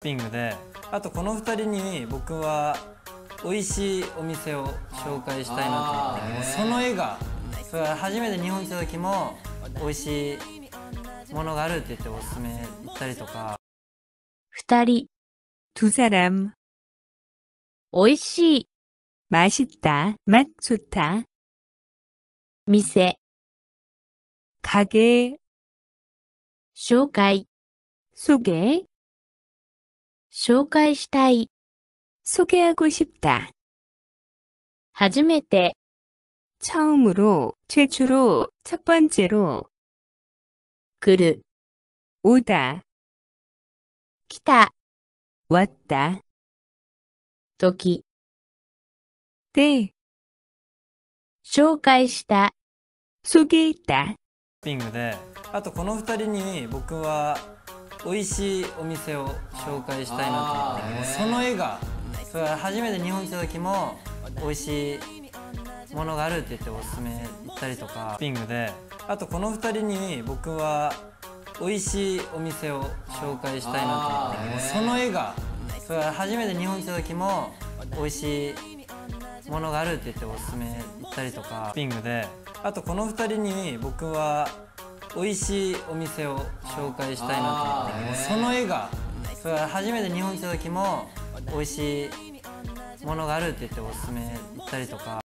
ピングであとこの2人に僕は美味しいお店を紹介したいなと思ってもうその絵がそれは初めて日本来た時も美味しいものがあるって言っておすすめ行ったりとか二人、 두 사람, 美味しい 맛있다, 맛 좋다, 店、 가게, 紹介、 소개, 紹介したい、 소개하고 싶다. 初めて、 처음으로, 최초로, 첫 번째로, 来る、 오다, 来た、 왔다, 時、 때, 紹介した、 소개했다. ピングであとこの2人に僕は 美味しいお店を紹介したいなと思って。その絵がそれは初めて日本来た時も美味しいものがあるって言っておすすめ行ったりとか。ピングで。あとこの2人に僕は美味しいお店を紹介したいなと思って。その絵がそれは初めて日本来た時も美味しいものがあるって言っておすすめ行ったりとか。ピングで。あとこの2人に僕は美味しいお店を紹介したいなと。思ってその絵がそれは初めて日本来た時も美味しいものがあるって言っておすすめ行ったりとか